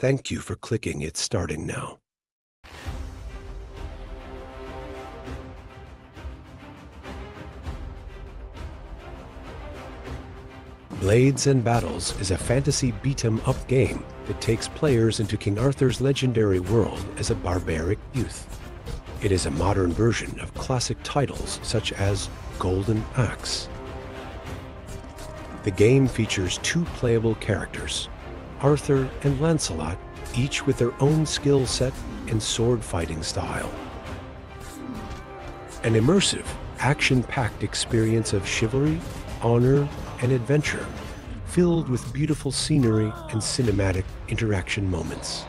Thank you for clicking It's starting now. Blades and Battles is a fantasy beat 'em up game that takes players into King Arthur's legendary world as a barbaric youth. It is a modern version of classic titles such as Golden Axe. The game features two playable characters, Arthur and Lancelot, each with their own skill set and sword fighting style. An immersive, action packed experience of chivalry, honor, and adventure, filled with beautiful scenery and cinematic interaction moments.